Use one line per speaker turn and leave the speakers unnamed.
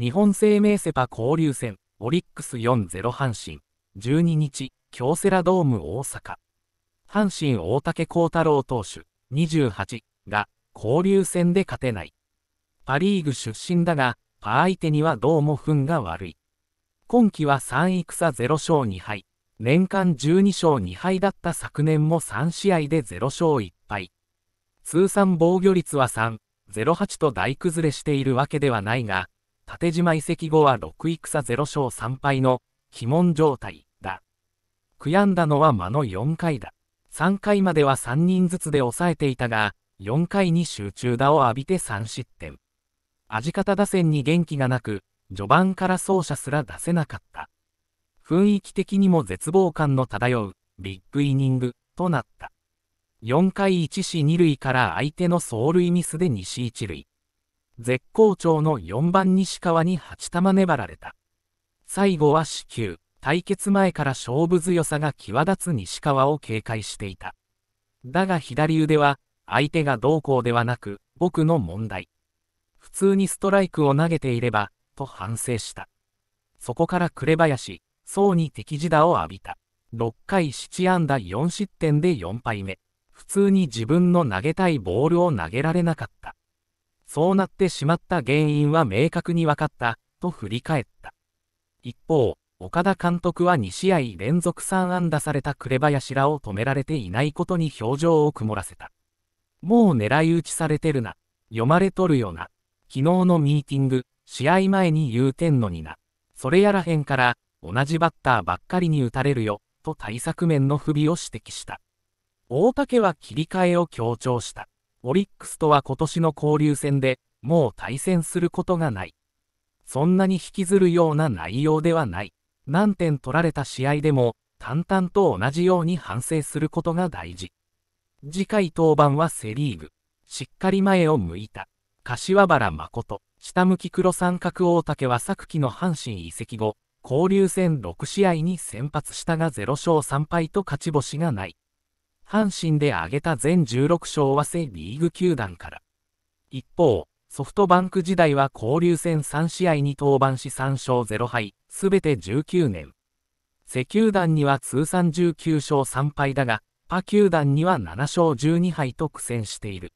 日本生命セパ交流戦、オリックス4-0阪神、12日、京セラドーム大阪。阪神大竹幸太郎投手、28が、交流戦で勝てない。パリーグ出身だが、パ相手にはどうも運が悪い。今季は3戦0勝2敗。年間12勝2敗だった昨年も3試合で0勝1敗。通算防御率は3、08と大崩れしているわけではないが、縦島移籍後は6戦0勝3敗の鬼門状態だ。悔やんだのは間の4回だ。3回までは3人ずつで抑えていたが、4回に集中打を浴びて3失点。味方打線に元気がなく、序盤から走者すら出せなかった。雰囲気的にも絶望感の漂うビッグイニングとなった。4回1死2塁から相手の走塁ミスで2死1塁。絶好調の4番西川に8玉粘られた。最後は死球、対決前から勝負強さが際立つ西川を警戒していた。だが左腕は、相手がどうこうではなく、僕の問題。普通にストライクを投げていれば、と反省した。そこから紅林、層に敵地打を浴びた。6回7安打4失点で4敗目。普通に自分の投げたいボールを投げられなかった。そうなってしまった原因は明確に分かった、と振り返った。一方、岡田監督は2試合連続3安打された紅林らを止められていないことに表情を曇らせた。もう狙い撃ちされてるな。読まれとるよな。昨日のミーティング、試合前に言うてんのにな。それやらへんから、同じバッターばっかりに打たれるよ、と対策面の不備を指摘した。大竹は切り替えを強調した。オリックスとは今年の交流戦でもう対戦することがない。そんなに引きずるような内容ではない。何点取られた試合でも淡々と同じように反省することが大事。次回登板はセリーグ。しっかり前を向いた。柏原誠、下向き黒三角大竹は昨季の阪神移籍後、交流戦6試合に先発したが0勝3敗と勝ち星がない。阪神で挙げた全16勝はセ・リーグ球団から。一方、ソフトバンク時代は交流戦3試合に登板し3勝0敗、すべて19年。セ球団には通算19勝3敗だが、パ球団には7勝12敗と苦戦している。